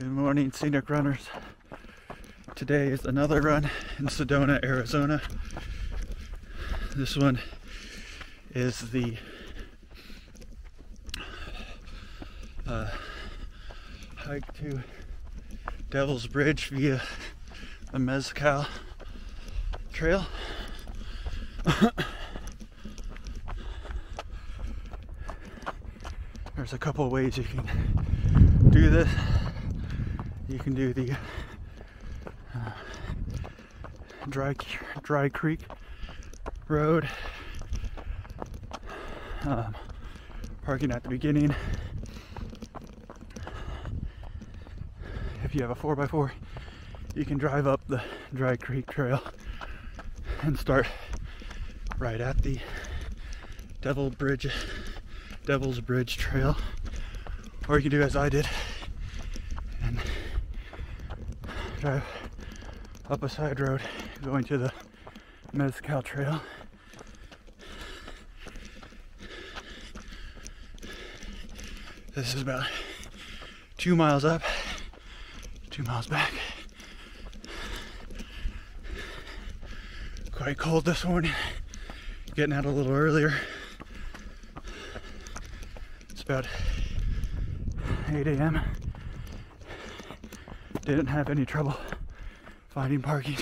Good morning, scenic runners. Today is another run in Sedona, Arizona. This one is the uh, hike to Devil's Bridge via the Mescal Trail. There's a couple ways you can do this. You can do the uh, dry dry creek road um, parking at the beginning. If you have a 4x4 you can drive up the dry creek trail and start right at the devil bridge devil's bridge trail. Or you can do as i did and drive up a side road going to the Mescal Trail. This is about two miles up, two miles back. Quite cold this morning, getting out a little earlier. It's about 8 a.m. Didn't have any trouble finding parking.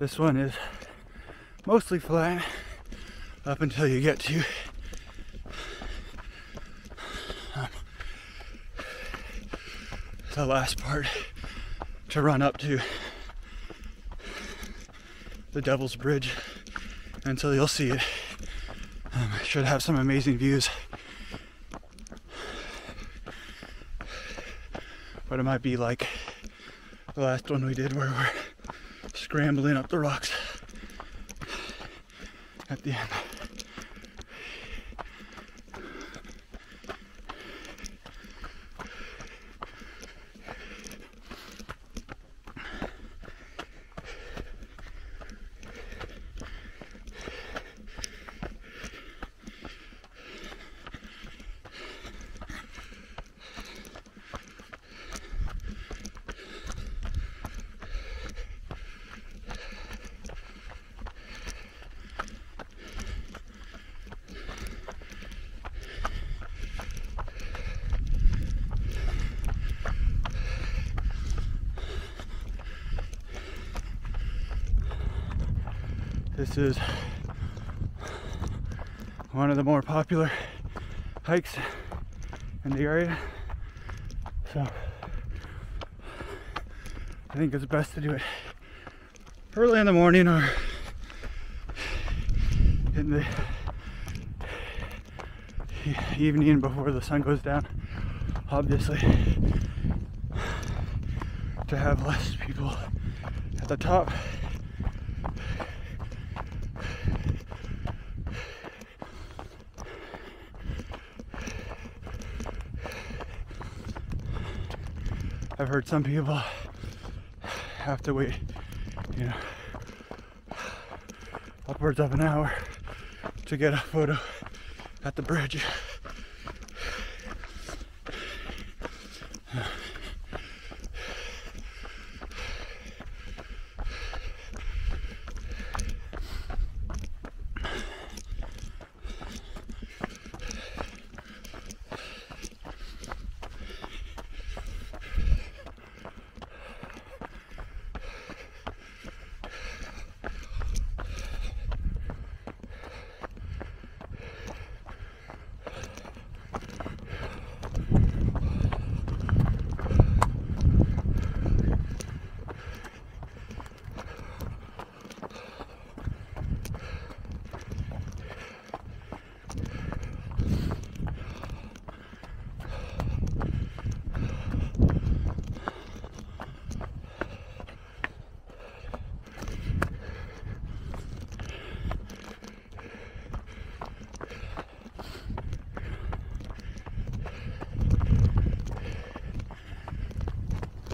This one is mostly flat up until you get to um, the last part to run up to the Devil's Bridge. Until you'll see it. Um, should have some amazing views. But it might be like the last one we did where we're scrambling up the rocks at the end. This is one of the more popular hikes in the area. So I think it's best to do it early in the morning or in the evening before the sun goes down. Obviously, to have less people at the top. I've heard some people have to wait, you know, upwards of an hour to get a photo at the bridge.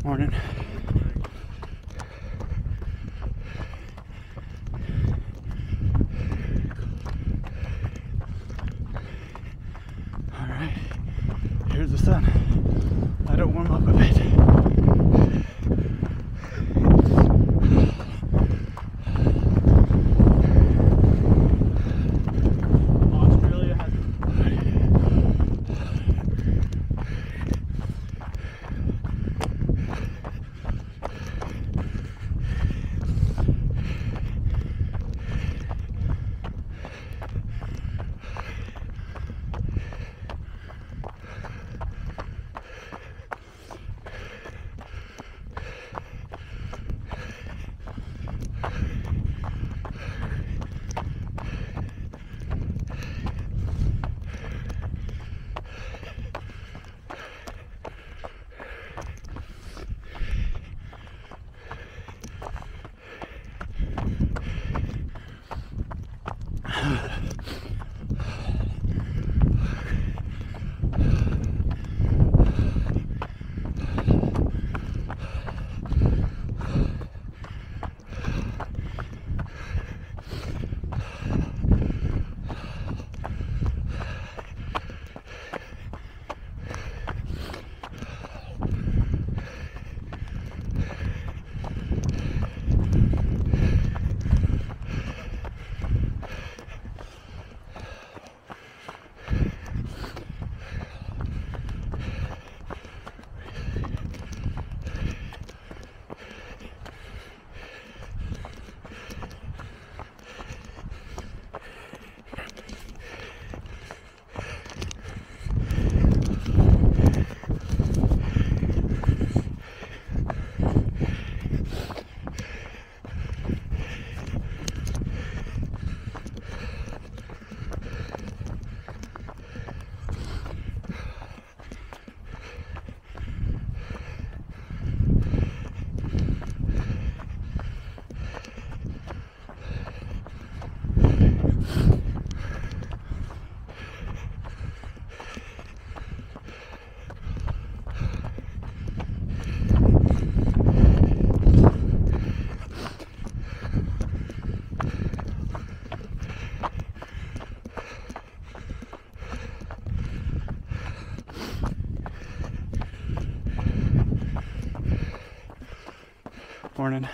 Morning. Morning.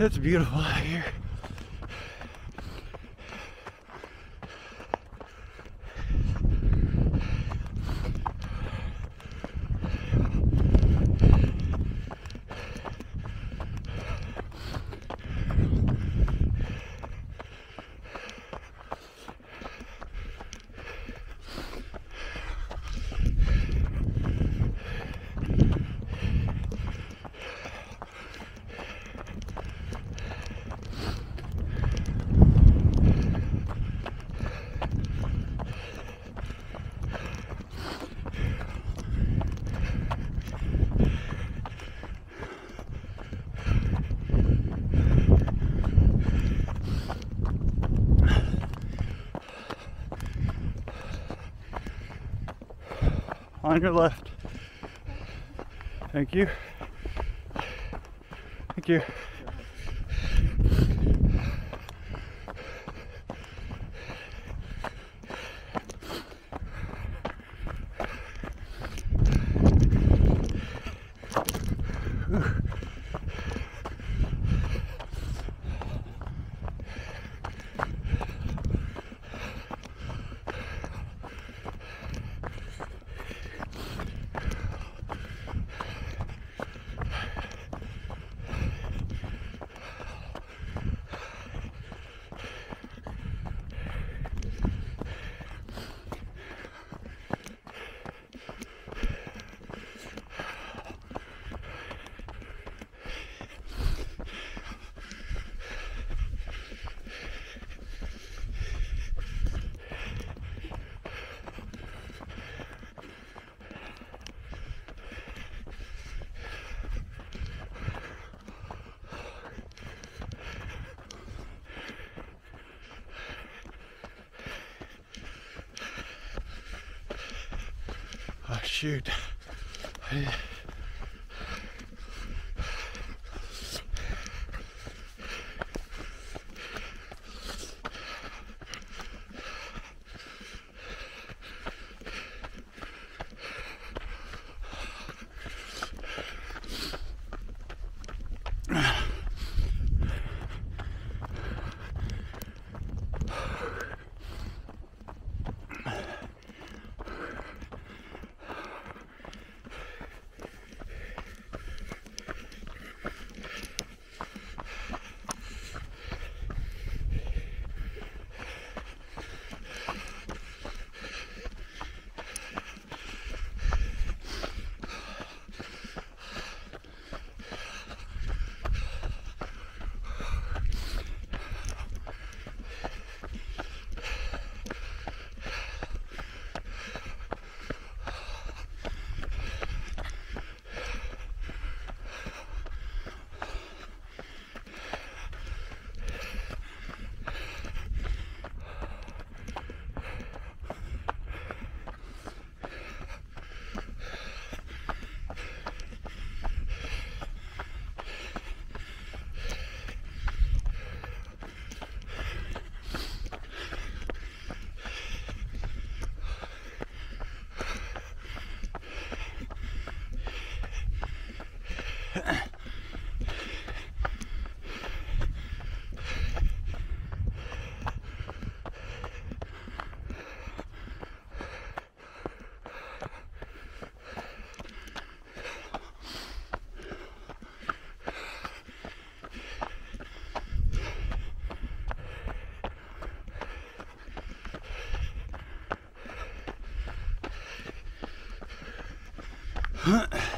It's beautiful out here. On your left. Thank you. Thank you. Shoot. Huh?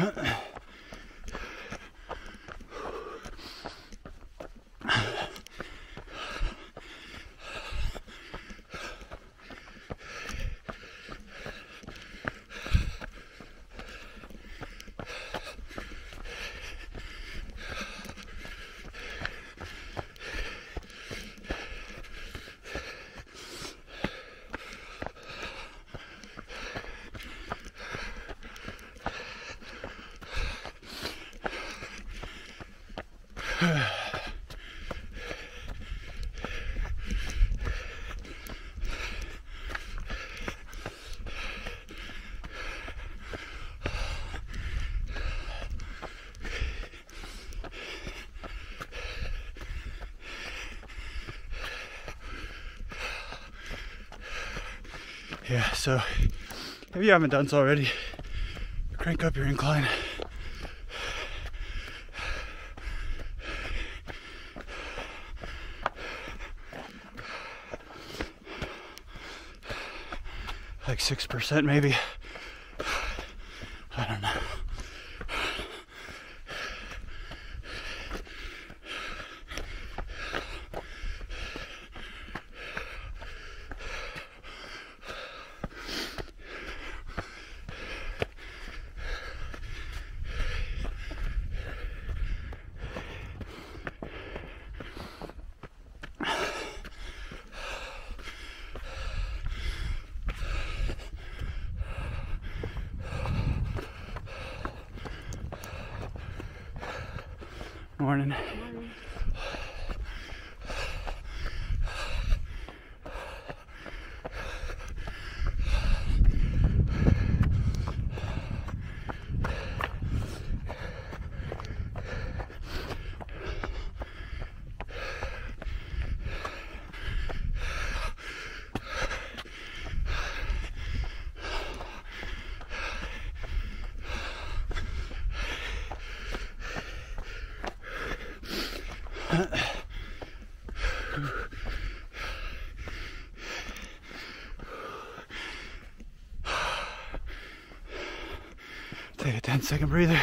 huh? Yeah, so if you haven't done so already, crank up your incline. Like 6% maybe. Morning. Take a 10 second breather.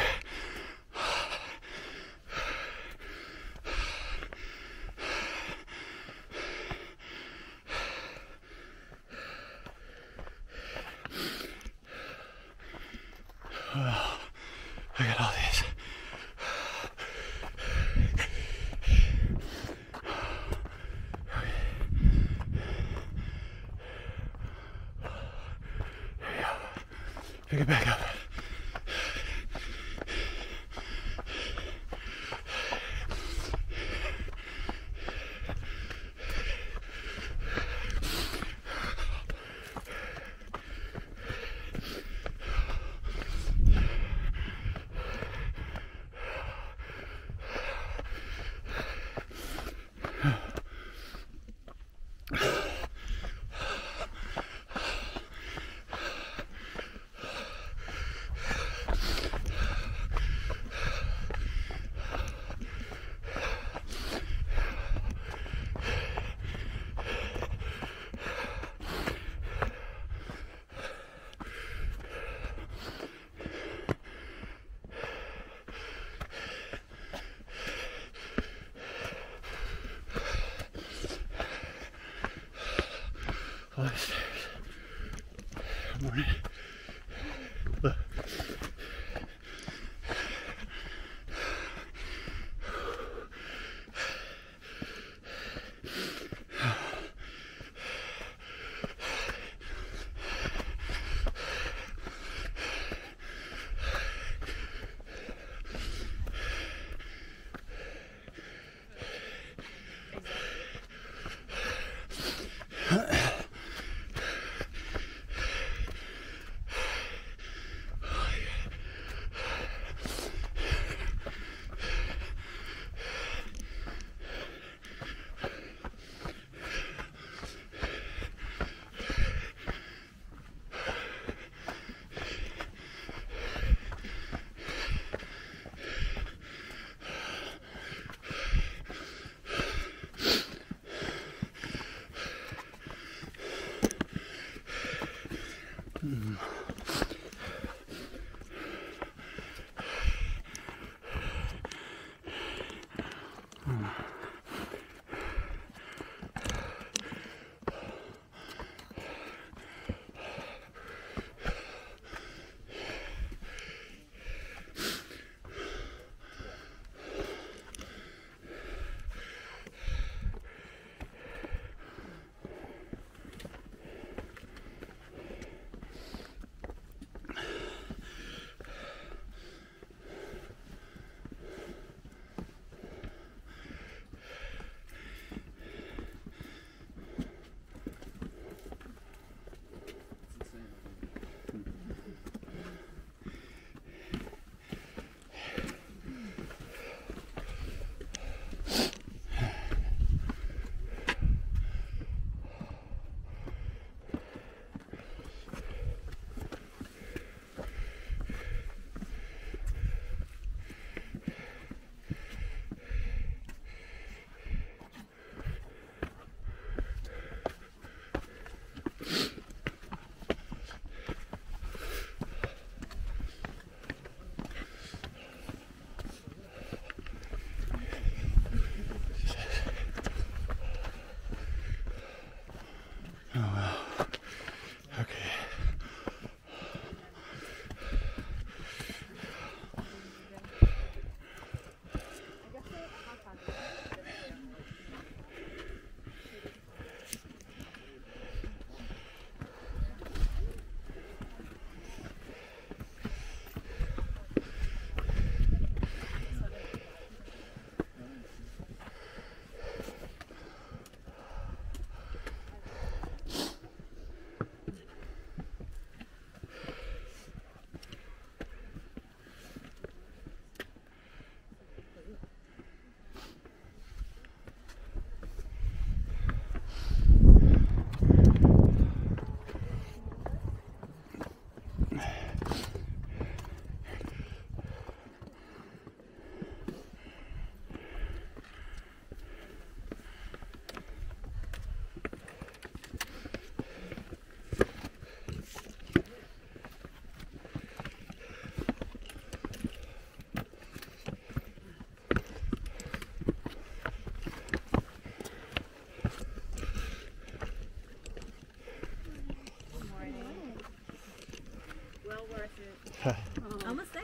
Almost there.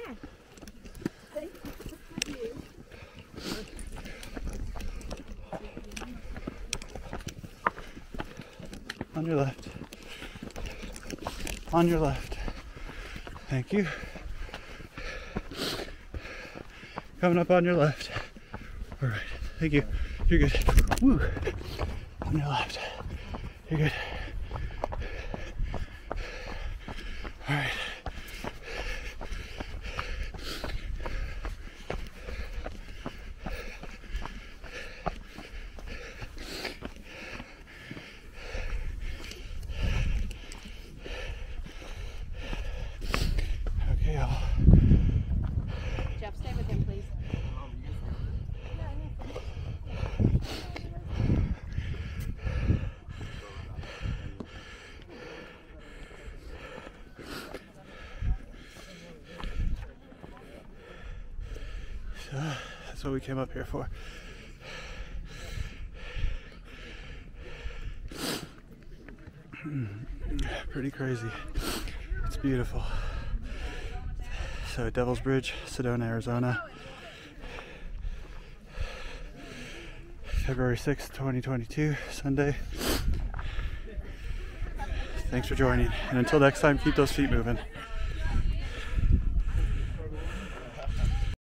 On your left. On your left. Thank you. Coming up on your left. All right. Thank you. You're good. Woo. On your left. You're good. All right. Okay, y'all. Jeff, stay with him, please. So that's what we came up here for. Pretty crazy. It's beautiful. So Devil's Bridge, Sedona, Arizona. February 6th, 2022, Sunday. Thanks for joining. And until next time, keep those feet moving.